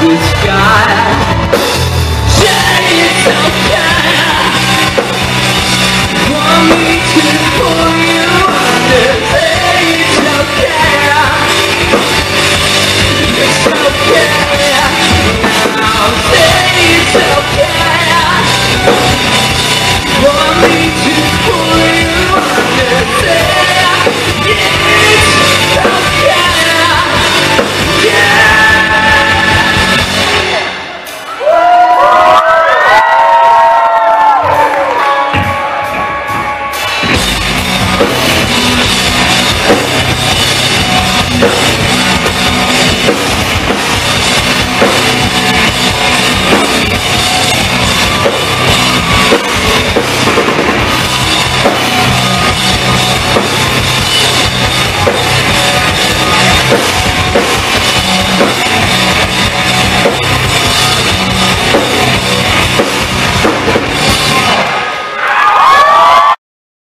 touch